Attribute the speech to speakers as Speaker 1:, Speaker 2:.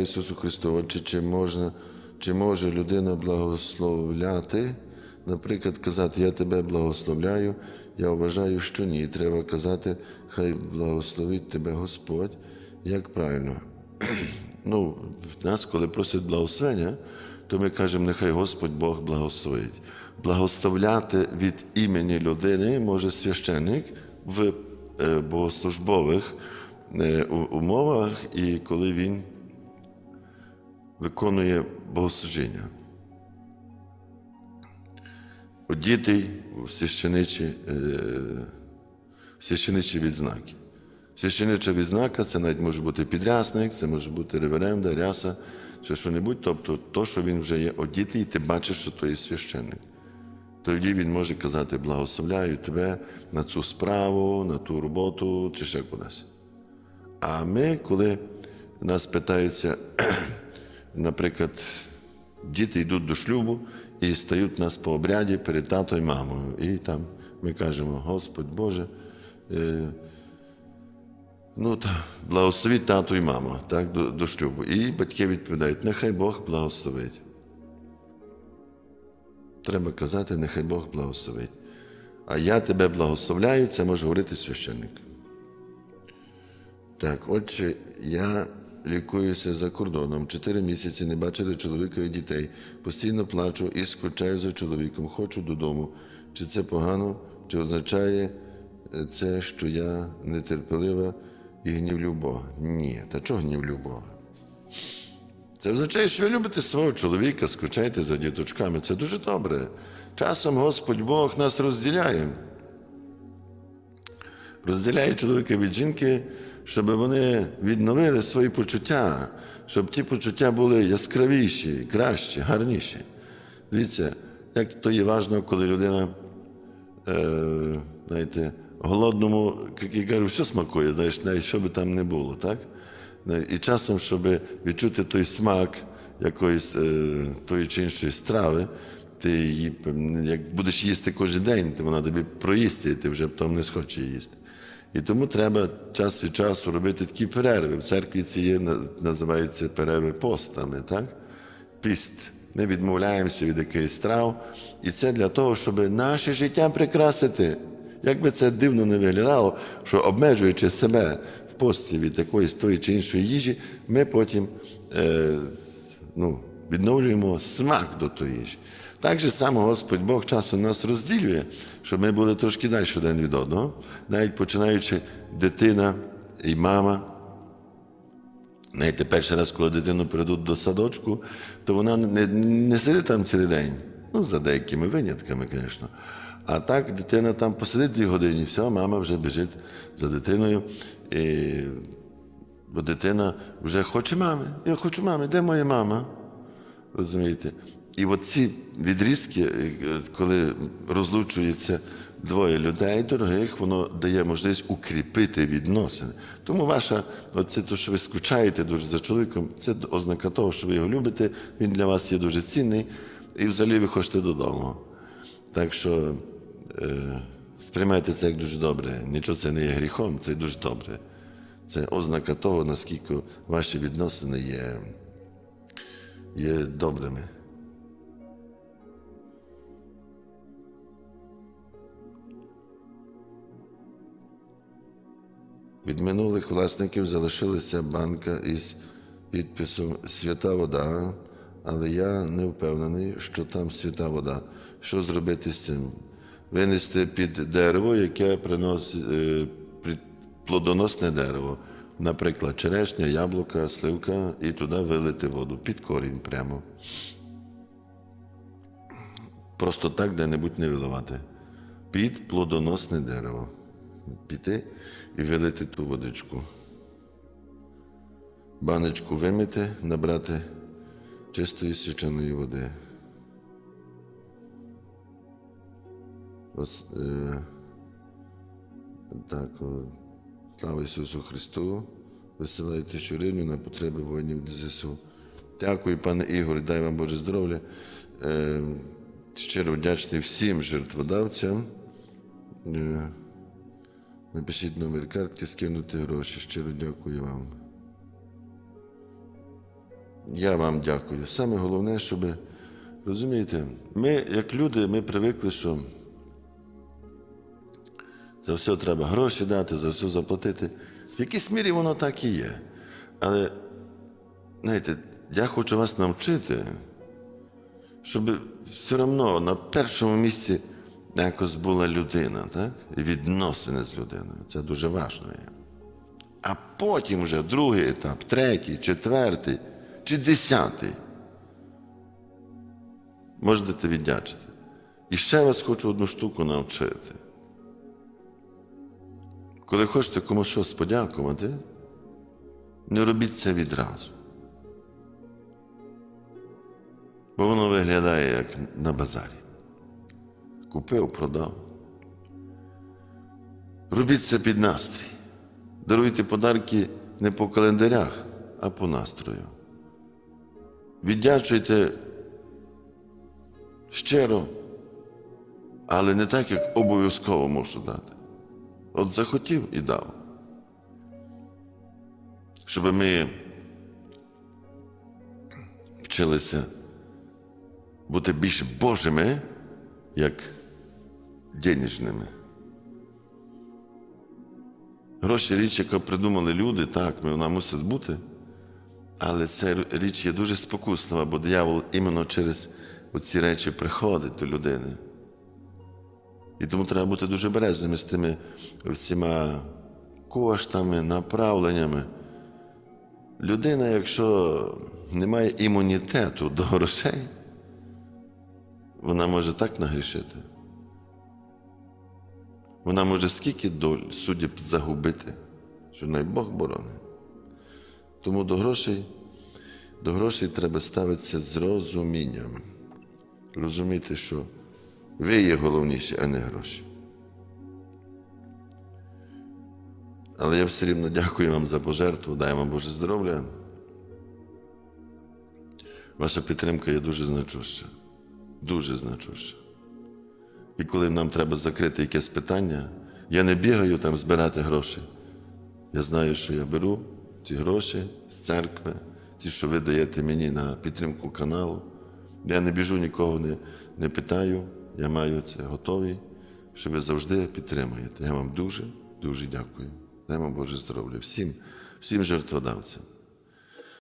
Speaker 1: Слава Ісусу Христу! Отже, чи можна, чи може людина благословляти? Наприклад, казати, я тебе благословляю, я вважаю, що ні. Треба казати, хай благословить тебе Господь. Як правильно? ну, в нас, коли просять благословення, то ми кажемо, нехай Господь Бог благословить. Благословляти від імені людини може священник в е, богослужбових е, умовах, і коли він виконує богослужіння. Одітий у священичі, е, священичі відзнаки. Священича відзнака це навіть може бути підрясник, це може бути реверенда, ряса, чи що-небудь. Тобто, то, що він вже є одітий, і ти бачиш, що то є священник. Тоді він може казати, благословляю тебе на цю справу, на ту роботу чи ще кудись. А ми, коли нас питаються, наприклад, діти йдуть до шлюбу і стають нас по обряді перед тато і мамою. І там ми кажемо, Господь Боже, е, ну, та, благословіть тату і маму так, до, до шлюбу. І батьки відповідають, нехай Бог благословить. Треба казати, нехай Бог благословить. А я тебе благословляю, це може говорити священник. Так, отже, я лікуюся за кордоном. Чотири місяці не бачили чоловіка і дітей. Постійно плачу і скучаю за чоловіком. Хочу додому. Чи це погано, чи означає е, це, що я нетерпелива і гнівлю Бога? Ні, та чого гнівлю Бога? Це означає, що ви любите свого чоловіка, скучаєте за діточками. Це дуже добре. Часом Господь Бог нас розділяє. Розділяє чоловіка від жінки, щоб вони відновили свої почуття, щоб ті почуття були яскравіші, кращі, гарніші. Дивіться, як то є важливо, коли людина, е, знаєте, голодному, як я кажу, все смакує, знаєш, навіть що би там не було, так? І часом, щоб відчути той смак якоїсь е, тої чи іншої страви, ти її, як будеш їсти кожен день, то вона тобі проїсться, і ти вже потім не схочеш її їсти. І тому треба час від часу робити такі перерви. В церкві ці є, називаються перерви постами, так? Піст. Ми відмовляємося від якихось страв. І це для того, щоб наше життя прикрасити. Як би це дивно не виглядало, що обмежуючи себе в пості від якоїсь тої чи іншої їжі, ми потім е, ну, відновлюємо смак до тої їжі. Так же само Господь Бог часом нас розділює, щоб ми були трошки далі один від одного, навіть починаючи дитина і мама. Знаєте, перший раз, коли дитину приведуть до садочку, то вона не, не сидить там цілий день. Ну, за деякими винятками, звісно. А так дитина там посидить дві години, все, мама вже біжить за дитиною. І... Бо дитина вже хоче мами. Я хочу мами, де моя мама? Розумієте? І от ці відрізки, е, коли розлучується двоє людей дорогих, воно дає можливість укріпити відносини. Тому ваша, оце те, що ви скучаєте дуже за чоловіком, це ознака того, що ви його любите, він для вас є дуже цінний, і взагалі ви хочете додому. Так що е, сприймайте це як дуже добре. Нічого це не є гріхом, це дуже добре. Це ознака того, наскільки ваші відносини є, є добрими. Від минулих власників залишилася банка із підписом Свята вода, але я не впевнений, що там свята вода. Що зробити з цим? Винести під дерево, яке приносить е, плодоносне дерево, наприклад, черешня, яблука, сливка, і туди вилити воду під корінь прямо. Просто так де-небудь не виливати. Під плодоносне дерево. Піти і вилити ту водичку. Баночку вимити, набрати чистої свяченої води. Ось, е, так, о, слава Ісусу Христу. Висилайте щорівню на потреби воїнів ДЗСУ. Дякую, пане Ігор, дай вам Боже здоров'я. Е, щиро вдячний всім жертводавцям. Е, Напишіть номер картки, скинути гроші. Щиро дякую вам. Я вам дякую. Саме головне, щоб розумієте, ми, як люди, ми привикли, що за все треба гроші дати, за все заплатити. В якійсь мірі воно так і є. Але, знаєте, я хочу вас навчити, щоб все одно на першому місці якось була людина, так? Відносини з людиною. Це дуже важливо є. А потім вже другий етап, третій, четвертий чи десятий. Можете віддячити. І ще вас хочу одну штуку навчити. Коли хочете комусь щось подякувати, не робіть це відразу. Бо воно виглядає як на базарі. Купив, продав. Робіть це під настрій. Даруйте подарки не по календарях, а по настрою. Віддячуйте щиро, але не так, як обов'язково можу дати. От захотів і дав. Щоб ми вчилися бути більш Божими, як денежними. Гроші річ, яку придумали люди, так, вона мусить бути. Але ця річ є дуже спокуслива, бо диявол іменно через ці речі приходить до людини. І тому треба бути дуже бережними з тими всіма коштами, направленнями. Людина, якщо не має імунітету до грошей, вона може так нагрішити. Вона може скільки доль суддів загубити, що най Бог борони. Тому до грошей, до грошей треба ставитися з розумінням. Розуміти, що ви є головніші, а не гроші. Але я все рівно дякую вам за пожертву, дай вам Боже здоров'я. Ваша підтримка є дуже значуща. Дуже значуща. І коли нам треба закрити якесь питання, я не бігаю там збирати гроші. Я знаю, що я беру ці гроші з церкви, ті, що ви даєте мені на підтримку каналу. Я не біжу нікого, не, не питаю, я маю це готові, що ви завжди підтримуєте. Я вам дуже, дуже дякую. Дай вам Боже здоров'я всім, всім жертводавцям.